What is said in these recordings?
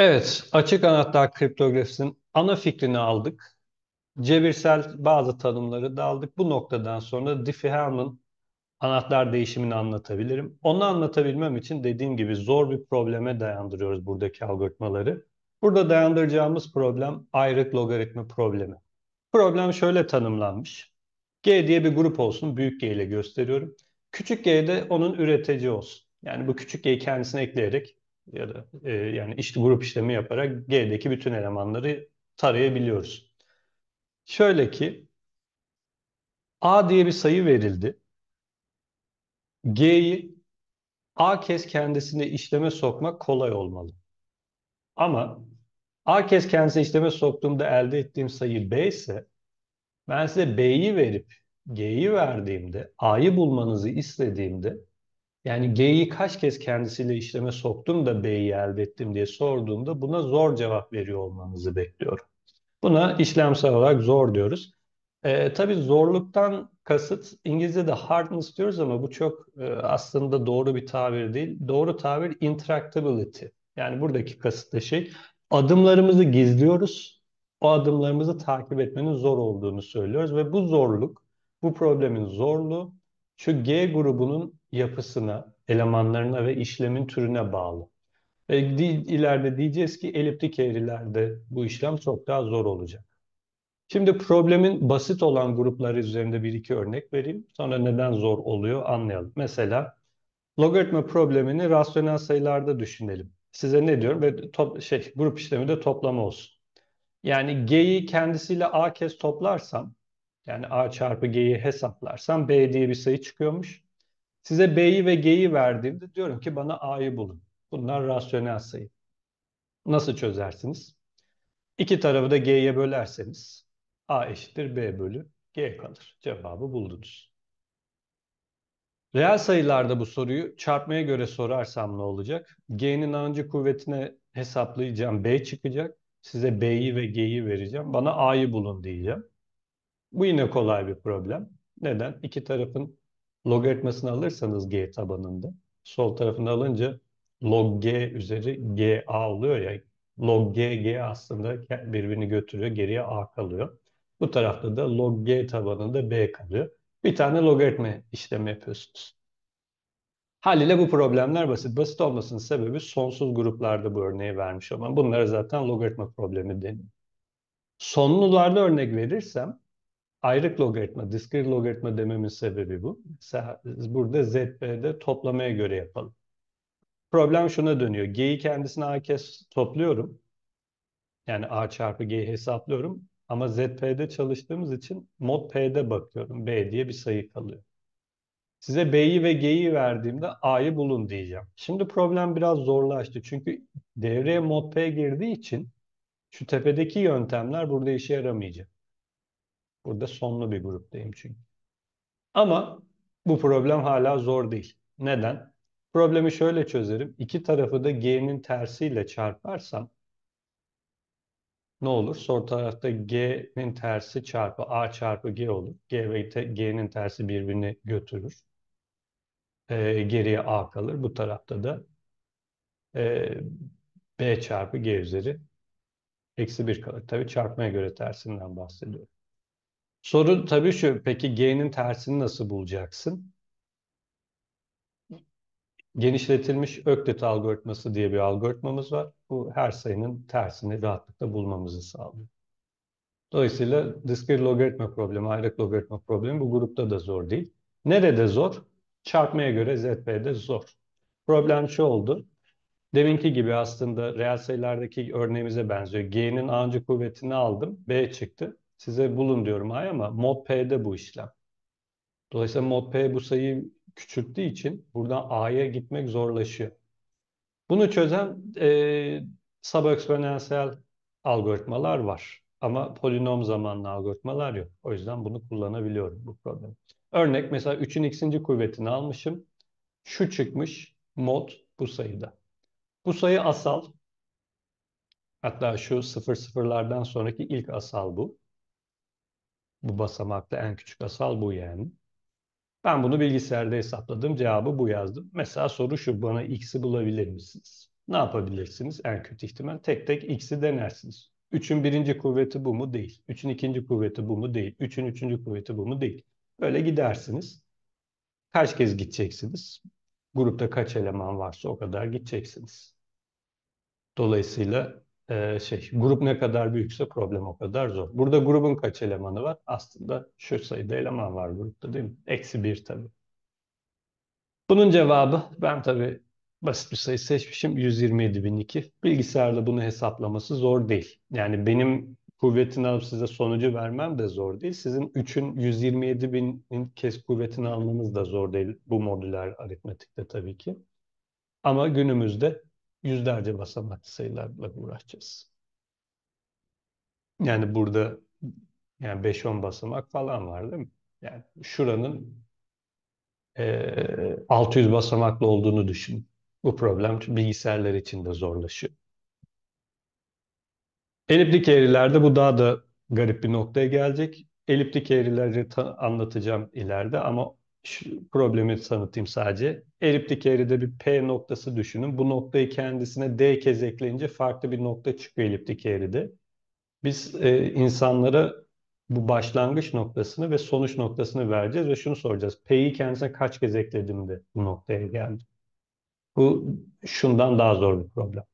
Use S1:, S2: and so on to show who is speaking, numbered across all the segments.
S1: Evet, açık anahtar kriptografisinin ana fikrini aldık. Cebirsel bazı tanımları da aldık. Bu noktadan sonra Diffie-Hellman anahtar değişimini anlatabilirim. Onu anlatabilmem için dediğim gibi zor bir probleme dayandırıyoruz buradaki algoritmaları. Burada dayandıracağımız problem ayrık logaritma problemi. Problem şöyle tanımlanmış. G diye bir grup olsun, büyük G ile gösteriyorum. Küçük G de onun üretici olsun. Yani bu küçük G'yi kendisine ekleyerek ya da e, yani işte grup işlemi yaparak G'deki bütün elemanları tarayabiliyoruz. Şöyle ki A diye bir sayı verildi. G'yi A kez kendisine işleme sokmak kolay olmalı. Ama A kez kendisine işleme soktuğumda elde ettiğim sayı B ise ben size B'yi verip G'yi verdiğimde, A'yı bulmanızı istediğimde yani G'yi kaç kez kendisiyle işleme soktum da B'yi elde ettim diye sorduğumda buna zor cevap veriyor olmanızı bekliyorum. Buna işlemsel olarak zor diyoruz. E, tabii zorluktan kasıt İngilizce'de hardness diyoruz ama bu çok e, aslında doğru bir tabir değil. Doğru tabir intractability. Yani buradaki kasıt da şey adımlarımızı gizliyoruz. O adımlarımızı takip etmenin zor olduğunu söylüyoruz ve bu zorluk, bu problemin zorluğu şu G grubunun yapısına, elemanlarına ve işlemin türüne bağlı. Ve ileride diyeceğiz ki eliptik eğrilerde bu işlem çok daha zor olacak. Şimdi problemin basit olan grupları üzerinde bir iki örnek vereyim. Sonra neden zor oluyor anlayalım. Mesela logaritma problemini rasyonel sayılarda düşünelim. Size ne diyorum? Ve top, şey, grup işlemi de toplama olsun. Yani G'yi kendisiyle A kez toplarsam, yani A çarpı G'yi hesaplarsam B diye bir sayı çıkıyormuş. Size B'yi ve G'yi verdiğimde diyorum ki bana A'yı bulun. Bunlar rasyonel sayı. Nasıl çözersiniz? İki tarafı da G'ye bölerseniz A eşittir B bölü G kalır. Cevabı buldunuz. Reel sayılarda bu soruyu çarpmaya göre sorarsam ne olacak? G'nin ancı kuvvetine hesaplayacağım. B çıkacak. Size B'yi ve G'yi vereceğim. Bana A'yı bulun diyeceğim. Bu yine kolay bir problem. Neden? İki tarafın logaritmasını alırsanız G tabanında sol tarafını alınca log G üzeri G A oluyor ya log G G aslında birbirini götürüyor. Geriye A kalıyor. Bu tarafta da log G tabanında B kalıyor. Bir tane logaritma işlemi yapıyorsunuz. Haliyle bu problemler basit. Basit olmasının sebebi sonsuz gruplarda bu örneği vermiş olmam. Bunlara zaten logaritma problemi deniyor. Sonlularda örnek verirsem ayrık logaritma, diskrete logaritma dememin sebebi bu. Mesela burada ZP'de toplamaya göre yapalım. Problem şuna dönüyor. G'yi kendisine A kez topluyorum. Yani A çarpı G'yi hesaplıyorum. Ama ZP'de çalıştığımız için mod P'de bakıyorum. B diye bir sayı kalıyor. Size B'yi ve G'yi verdiğimde A'yı bulun diyeceğim. Şimdi problem biraz zorlaştı. Çünkü devreye mod P girdiği için şu tepedeki yöntemler burada işe yaramayacak. Burada sonlu bir gruptayım çünkü. Ama bu problem hala zor değil. Neden? Problemi şöyle çözerim. İki tarafı da G'nin tersiyle çarparsam ne olur? Sol tarafta G'nin tersi çarpı A çarpı G olur. G ve G'nin tersi birbirini götürür. Ee, geriye A kalır. Bu tarafta da e, B çarpı G üzeri eksi 1 kalır. Tabii çarpmaya göre tersinden bahsediyorum. Soru tabii şu, peki G'nin tersini nasıl bulacaksın? Genişletilmiş Öklit algoritması diye bir algoritmamız var. Bu her sayının tersini rahatlıkla bulmamızı sağlıyor. Dolayısıyla diskrete logaritma problemi, ayrık logaritma problemi bu grupta da zor değil. Nerede zor? Çarpmaya göre ZP'de zor. Problem şu oldu. Deminki gibi aslında reel sayılardaki örneğimize benziyor. G'nin ancı kuvvetini aldım, B çıktı. Size bulun diyorum ay ama mod P'de bu işlem. Dolayısıyla mod P bu sayıyı küçülttüğü için buradan A'ya gitmek zorlaşıyor. Bunu çözen e, subeksponansiyel algoritmalar var. Ama polinom zamanlı algoritmalar yok. O yüzden bunu kullanabiliyorum bu problemi. Örnek mesela 3'ün x'inci kuvvetini almışım. Şu çıkmış mod bu sayıda. Bu sayı asal. Hatta şu sıfır sıfırlardan sonraki ilk asal bu. Bu basamakta en küçük asal bu yani. Ben bunu bilgisayarda hesapladım. Cevabı bu yazdım. Mesela soru şu. Bana x'i bulabilir misiniz? Ne yapabilirsiniz? En kötü ihtimal tek tek x'i denersiniz. 3'ün birinci kuvveti bu mu? Değil. 3'ün ikinci kuvveti bu mu? Değil. 3'ün üçüncü kuvveti bu mu? Değil. Böyle gidersiniz. Kaç kez gideceksiniz? Grupta kaç eleman varsa o kadar gideceksiniz. Dolayısıyla e, şey grup ne kadar büyükse problem o kadar zor. Burada grubun kaç elemanı var? Aslında şu sayıda eleman var grupta değil mi? Eksi bir tabii. Bunun cevabı ben tabii basit bir sayı seçmişim 127.002. Bilgisayarla bunu hesaplaması zor değil. Yani benim kuvvetini alıp size sonucu vermem de zor değil. Sizin 3'ün 127.000 kez kuvvetini almanız da zor değil bu modüler aritmetikte tabii ki. Ama günümüzde yüzlerce basamaklı sayılarla uğraşacağız. Yani burada yani 5-10 basamak falan var değil mi? Yani şuranın e, 600 basamaklı olduğunu düşün. Bu problem bilgisayarlar için de zorlaşıyor. Eliptik eğrilerde bu daha da garip bir noktaya gelecek. Eliptik eğrileri anlatacağım ileride ama şu problemi tanıtayım sadece. Eliptik eğride bir P noktası düşünün. Bu noktayı kendisine D kez ekleyince farklı bir nokta çıkıyor eliptik eğride. Biz e, insanlara bu başlangıç noktasını ve sonuç noktasını vereceğiz ve şunu soracağız. P'yi kendisine kaç kez ekledim de bu noktaya geldi. Bu şundan daha zor bir problem.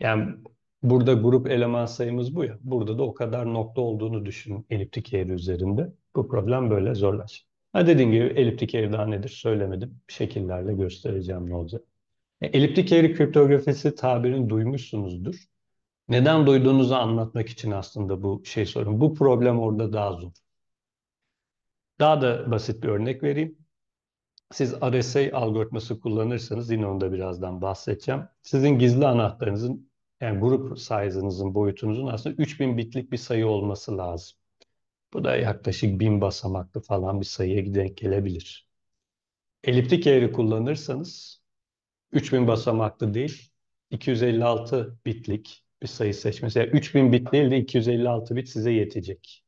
S1: Yani burada grup eleman sayımız bu ya. Burada da o kadar nokta olduğunu düşünün eliptik eğri üzerinde. Bu problem böyle zorlaşır. Ha dediğim gibi eliptik eğri daha nedir söylemedim. Şekillerle göstereceğim ne olacak. E, eliptik eğri kriptografisi tabirini duymuşsunuzdur. Neden duyduğunuzu anlatmak için aslında bu şey sorun. Bu problem orada daha zor. Daha da basit bir örnek vereyim. Siz RSA algoritması kullanırsanız yine onu da birazdan bahsedeceğim. Sizin gizli anahtarınızın yani grup size'ınızın boyutunuzun aslında 3000 bitlik bir sayı olması lazım. Bu da yaklaşık 1000 basamaklı falan bir sayıya denk gelebilir. Eliptik eğri kullanırsanız 3000 basamaklı değil 256 bitlik bir sayı seçmesi. Yani 3000 bit değil de 256 bit size yetecek.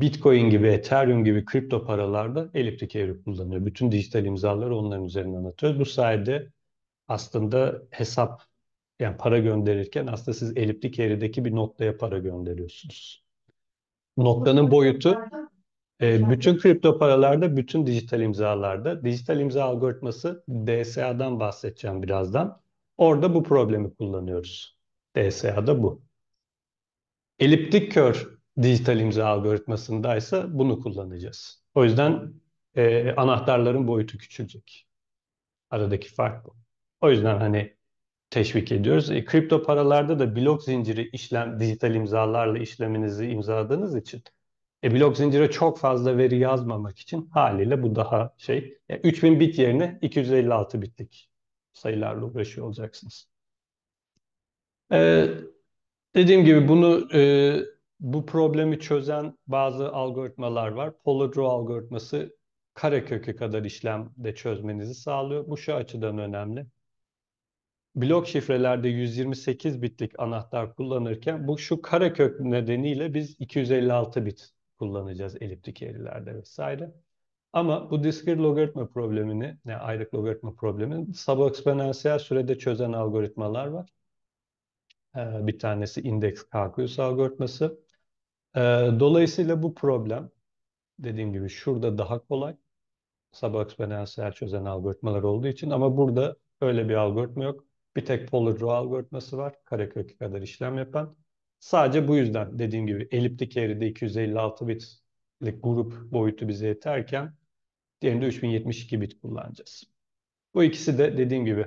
S1: Bitcoin gibi, Ethereum gibi kripto paralarda eliptik eğri kullanıyor. Bütün dijital imzaları onların üzerinden atıyoruz. Bu sayede aslında hesap yani para gönderirken aslında siz eliptik eğrideki bir noktaya para gönderiyorsunuz. Noktanın boyutu e, bütün kripto paralarda, bütün dijital imzalarda, dijital imza algoritması DSA'dan bahsedeceğim birazdan. Orada bu problemi kullanıyoruz. DSA'da bu. Eliptik kör dijital imza algoritmasındaysa bunu kullanacağız. O yüzden e, anahtarların boyutu küçülecek. Aradaki fark bu. O yüzden hani teşvik ediyoruz. E, kripto paralarda da blok zinciri işlem dijital imzalarla işleminizi imzaladığınız için e, blok zincire çok fazla veri yazmamak için haliyle bu daha şey. Yani 3000 bit yerine 256 bitlik sayılarla uğraşıyor olacaksınız. Ee, dediğim gibi bunu e, bu problemi çözen bazı algoritmalar var. Polydraw algoritması karekökü kadar işlemde çözmenizi sağlıyor. Bu şu açıdan önemli. Blok şifrelerde 128 bitlik anahtar kullanırken bu şu karekök nedeniyle biz 256 bit kullanacağız eliptik eğrilerde vesaire. Ama bu discrete logaritma problemini, yani ayrık logaritma problemini subeksponansiyel sürede çözen algoritmalar var. Ee, bir tanesi index kalkulus algoritması. Ee, dolayısıyla bu problem dediğim gibi şurada daha kolay. Subeksponansiyel çözen algoritmalar olduğu için ama burada öyle bir algoritma yok. Bir tek Polydraw algoritması var. Karekök kadar işlem yapan. Sadece bu yüzden dediğim gibi eliptik eğride 256 bitlik grup boyutu bize yeterken diğerinde 3072 bit kullanacağız. Bu ikisi de dediğim gibi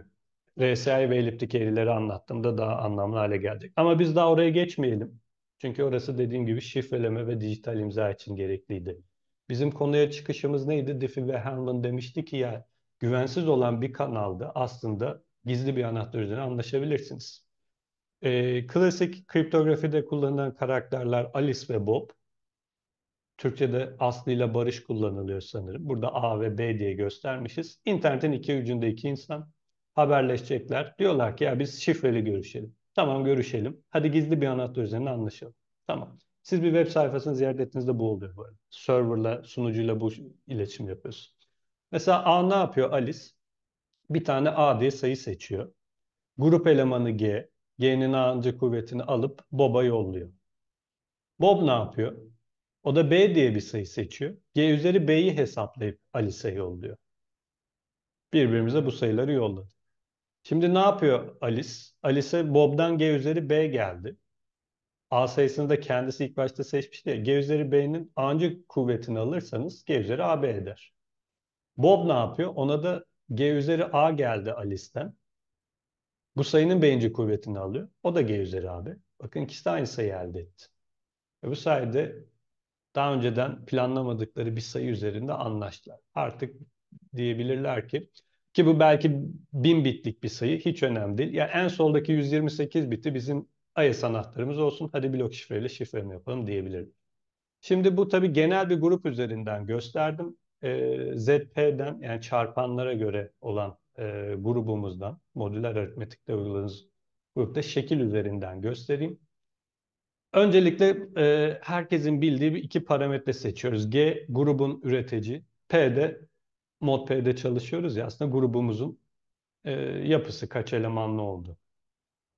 S1: RSI ve eliptik eğrileri anlattığımda daha anlamlı hale gelecek. Ama biz daha oraya geçmeyelim. Çünkü orası dediğim gibi şifreleme ve dijital imza için gerekliydi. Bizim konuya çıkışımız neydi? Diffie ve Hellman demişti ki ya güvensiz olan bir kanalda aslında gizli bir anahtar üzerine anlaşabilirsiniz. Ee, klasik kriptografide kullanılan karakterler Alice ve Bob. Türkçe'de Aslı ile Barış kullanılıyor sanırım. Burada A ve B diye göstermişiz. İnternetin iki ucunda iki insan haberleşecekler. Diyorlar ki ya biz şifreli görüşelim. Tamam görüşelim. Hadi gizli bir anahtar üzerine anlaşalım. Tamam. Siz bir web sayfasını ziyaret ettiğinizde bu oluyor bu arada. Serverla, sunucuyla bu iletişim yapıyorsun. Mesela A ne yapıyor Alice? Bir tane A diye sayı seçiyor. Grup elemanı G, G'nin A'ncı kuvvetini alıp Bob'a yolluyor. Bob ne yapıyor? O da B diye bir sayı seçiyor. G üzeri B'yi hesaplayıp Alice'e yolluyor. Birbirimize bu sayıları yolladı. Şimdi ne yapıyor Alice? Alice'e Bob'dan G üzeri B geldi. A sayısını da kendisi ilk başta seçmişti ya. G üzeri B'nin A'ncı kuvvetini alırsanız G üzeri AB eder. Bob ne yapıyor? Ona da G üzeri A geldi Alice'den. Bu sayının B'inci kuvvetini alıyor. O da G üzeri AB. Bakın ikisi de aynı sayı elde etti. Ve bu sayede daha önceden planlamadıkları bir sayı üzerinde anlaştılar. Artık diyebilirler ki ki bu belki bin bitlik bir sayı hiç önemli değil. Yani en soldaki 128 biti bizim AES anahtarımız olsun. Hadi blok şifreyle şifreleme yapalım diyebilirim. Şimdi bu tabii genel bir grup üzerinden gösterdim. Ee, ZP'den yani çarpanlara göre olan e, grubumuzdan modüler aritmetikte uyguladığımız grupta şekil üzerinden göstereyim. Öncelikle e, herkesin bildiği bir iki parametre seçiyoruz. G grubun üretici, P'de mod P'de çalışıyoruz ya aslında grubumuzun e, yapısı kaç elemanlı oldu.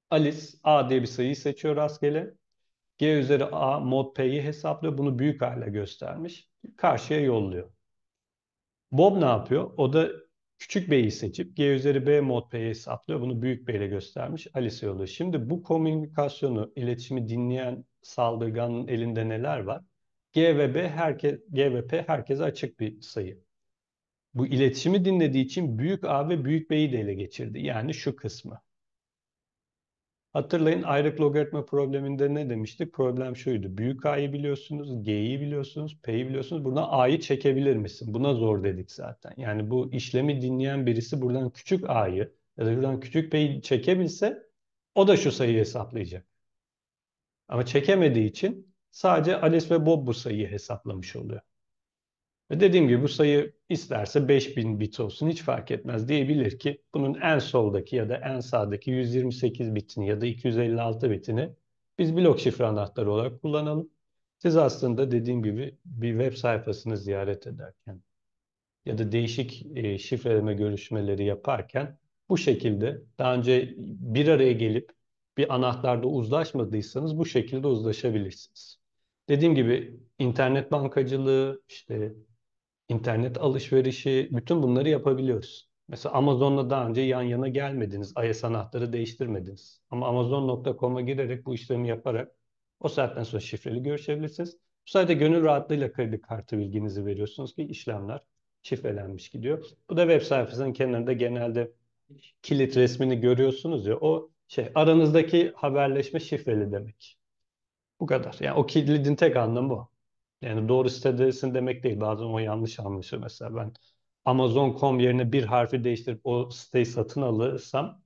S1: Alice A diye bir sayıyı seçiyor rastgele. G üzeri A mod P'yi hesaplıyor. Bunu büyük hale göstermiş. Karşıya yolluyor. Bob ne yapıyor? O da küçük B'yi seçip G üzeri B mod P'yi hesaplıyor. Bunu büyük B ile göstermiş. Alice yolluyor. Şimdi bu komünikasyonu, iletişimi dinleyen saldırganın elinde neler var? G ve B herkes G ve P herkese açık bir sayı. Bu iletişimi dinlediği için büyük A ve büyük B'yi de ele geçirdi. Yani şu kısmı. Hatırlayın ayrık logaritma probleminde ne demiştik? Problem şuydu. Büyük A'yı biliyorsunuz, G'yi biliyorsunuz, P'yi biliyorsunuz. Buradan A'yı çekebilir misin? Buna zor dedik zaten. Yani bu işlemi dinleyen birisi buradan küçük A'yı ya da buradan küçük P'yi çekebilse o da şu sayıyı hesaplayacak. Ama çekemediği için sadece Alice ve Bob bu sayıyı hesaplamış oluyor. Ve dediğim gibi bu sayı isterse 5000 bit olsun hiç fark etmez diyebilir ki bunun en soldaki ya da en sağdaki 128 bitini ya da 256 bitini biz blok şifre anahtarı olarak kullanalım. Siz aslında dediğim gibi bir web sayfasını ziyaret ederken ya da değişik e, şifreleme görüşmeleri yaparken bu şekilde daha önce bir araya gelip bir anahtarda uzlaşmadıysanız bu şekilde uzlaşabilirsiniz. Dediğim gibi internet bankacılığı, işte internet alışverişi, bütün bunları yapabiliyoruz. Mesela Amazon'la daha önce yan yana gelmediniz, IS anahtarı değiştirmediniz. Ama Amazon.com'a girerek bu işlemi yaparak o saatten sonra şifreli görüşebilirsiniz. Bu sayede gönül rahatlığıyla kredi kartı bilginizi veriyorsunuz ki işlemler şifrelenmiş gidiyor. Bu da web sayfasının kenarında genelde kilit resmini görüyorsunuz ya o şey aranızdaki haberleşme şifreli demek. Bu kadar. Yani o kilidin tek anlamı bu. Yani doğru sitedesin demek değil. Bazen o yanlış anlaşılır. Mesela ben Amazon.com yerine bir harfi değiştirip o siteyi satın alırsam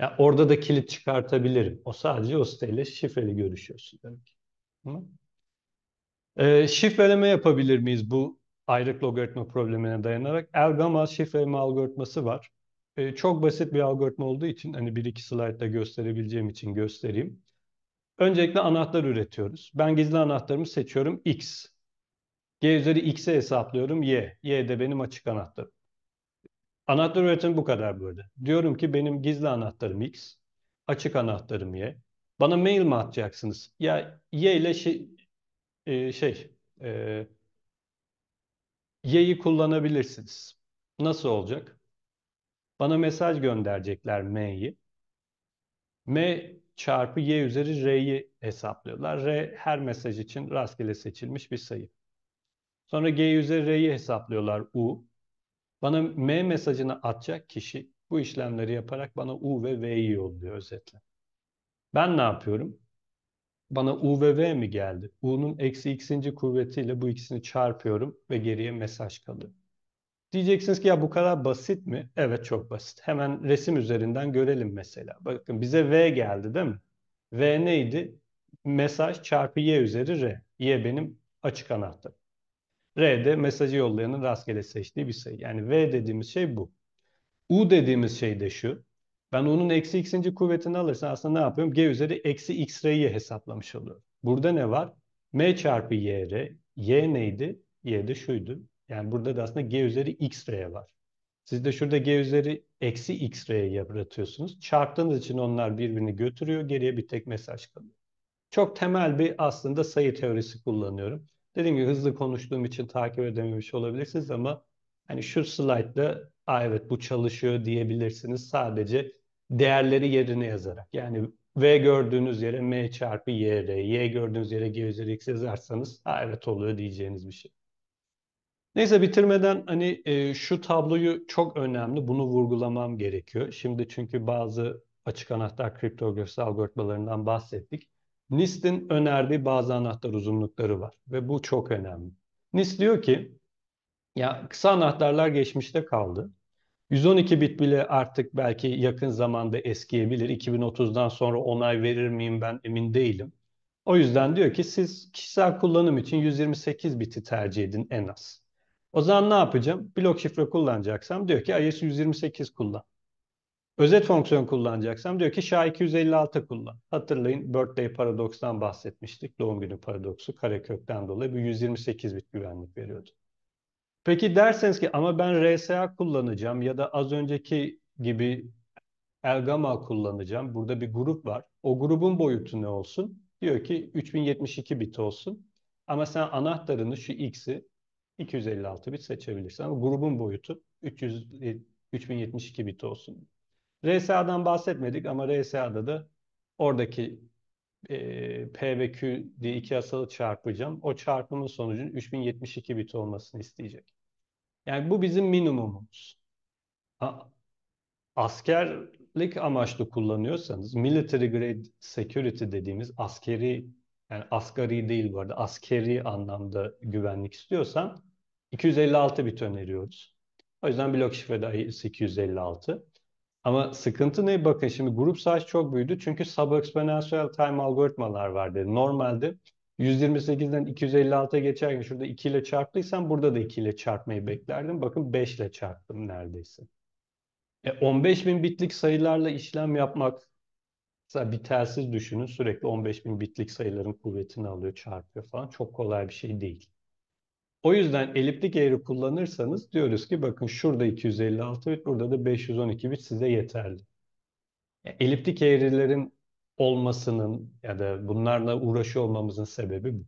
S1: yani orada da kilit çıkartabilirim. O sadece o siteyle şifreli görüşüyorsun demek. Ee, şifreleme yapabilir miyiz bu ayrık logaritma problemine dayanarak? Elgamal şifreleme algoritması var. Ee, çok basit bir algoritma olduğu için hani bir iki slaytta gösterebileceğim için göstereyim. Öncelikle anahtar üretiyoruz. Ben gizli anahtarımı seçiyorum X. G üzeri X'e hesaplıyorum Y. Y de benim açık anahtarım. Anahtar üretimi bu kadar böyle. Diyorum ki benim gizli anahtarım X. Açık anahtarım Y. Bana mail mi atacaksınız? Ya Y ile şey, e, şey e, Y'yi kullanabilirsiniz. Nasıl olacak? Bana mesaj gönderecekler M'yi. M çarpı y üzeri r'yi hesaplıyorlar. R her mesaj için rastgele seçilmiş bir sayı. Sonra g üzeri r'yi hesaplıyorlar u. Bana m mesajını atacak kişi bu işlemleri yaparak bana u ve v'yi yolluyor özetle. Ben ne yapıyorum? Bana u ve v mi geldi? u'nun eksi x'inci kuvvetiyle bu ikisini çarpıyorum ve geriye mesaj kalıyor. Diyeceksiniz ki ya bu kadar basit mi? Evet çok basit. Hemen resim üzerinden görelim mesela. Bakın bize V geldi değil mi? V neydi? Mesaj çarpı Y üzeri R. Y benim açık anahtar. R de mesajı yollayanın rastgele seçtiği bir sayı. Yani V dediğimiz şey bu. U dediğimiz şey de şu. Ben U'nun eksi x'inci kuvvetini alırsam aslında ne yapıyorum? G üzeri eksi x R'yi hesaplamış oluyorum. Burada ne var? M çarpı Y R. Y neydi? Y de şuydu. Yani burada da aslında g üzeri x r var. Siz de şurada G üzeri eksi X-ray yaratıyorsunuz. Çarptığınız için onlar birbirini götürüyor. Geriye bir tek mesaj kalıyor. Çok temel bir aslında sayı teorisi kullanıyorum. Dediğim gibi hızlı konuştuğum için takip edememiş olabilirsiniz ama hani şu slaytta evet bu çalışıyor diyebilirsiniz sadece değerleri yerine yazarak. Yani V gördüğünüz yere M çarpı YR, Y gördüğünüz yere G üzeri X yazarsanız ha evet oluyor diyeceğiniz bir şey. Neyse bitirmeden hani e, şu tabloyu çok önemli. Bunu vurgulamam gerekiyor. Şimdi çünkü bazı açık anahtar kriptografi algoritmalarından bahsettik. NIST'in önerdiği bazı anahtar uzunlukları var ve bu çok önemli. NIST diyor ki ya kısa anahtarlar geçmişte kaldı. 112 bit bile artık belki yakın zamanda eskiyebilir. 2030'dan sonra onay verir miyim ben emin değilim. O yüzden diyor ki siz kişisel kullanım için 128 biti tercih edin en az. O zaman ne yapacağım? Blok şifre kullanacaksam diyor ki IS 128 kullan. Özet fonksiyon kullanacaksam diyor ki SHA-256 kullan. Hatırlayın birthday paradokstan bahsetmiştik. Doğum günü paradoksu karekökten dolayı bu 128 bit güvenlik veriyordu. Peki derseniz ki ama ben RSA kullanacağım ya da az önceki gibi Elgamal kullanacağım. Burada bir grup var. O grubun boyutu ne olsun? Diyor ki 3072 bit olsun. Ama sen anahtarını şu X'i 256 bit seçebilirsin. Ama grubun boyutu 300, 3072 bit olsun. RSA'dan bahsetmedik ama RSA'da da oradaki e, P ve Q diye iki asalı çarpacağım. O çarpımın sonucunun 3072 bit olmasını isteyecek. Yani bu bizim minimumumuz. Askerlik amaçlı kullanıyorsanız military grade security dediğimiz askeri yani asgari değil bu arada askeri anlamda güvenlik istiyorsan 256 bit öneriyoruz. O yüzden blok şifrede 256. Ama sıkıntı ne? Bakın şimdi grup size çok büyüdü. Çünkü sub-exponential time algoritmalar var dedi. Normalde 128'den 256'ya geçerken şurada 2 ile çarptıysam burada da 2 ile çarpmayı beklerdim. Bakın 5 ile çarptım neredeyse. E 15 bin bitlik sayılarla işlem yapmak mesela bir telsiz düşünün sürekli 15 bin bitlik sayıların kuvvetini alıyor çarpıyor falan çok kolay bir şey değil. O yüzden eliptik eğri kullanırsanız diyoruz ki bakın şurada 256 bit, burada da 512 bit size yeterli. eliptik eğrilerin olmasının ya da bunlarla uğraşıyor olmamızın sebebi bu.